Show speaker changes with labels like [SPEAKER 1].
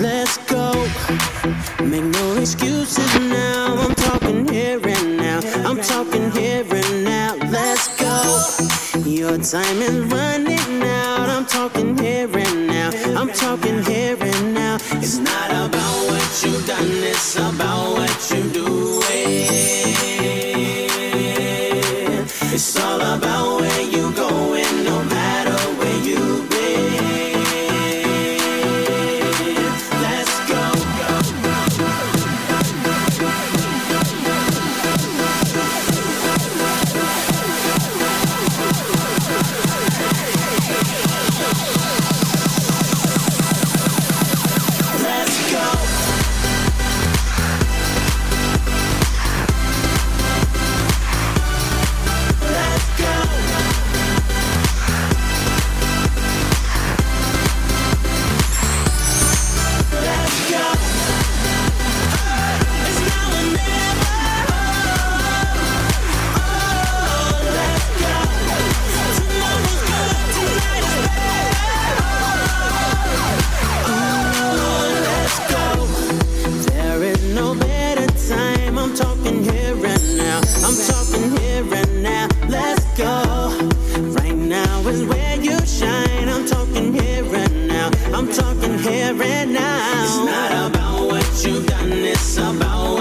[SPEAKER 1] Let's go. Make no excuses now. I'm talking here and now. I'm talking here and now. Let's go. Your time is running out. I'm talking here and now. I'm talking here and now. It's not about what you've done, it's about what you do. It's all about I'm talking here and now. Let's go. Right now is where you shine. I'm talking here and now. I'm talking here and now. It's not about what you've done, it's about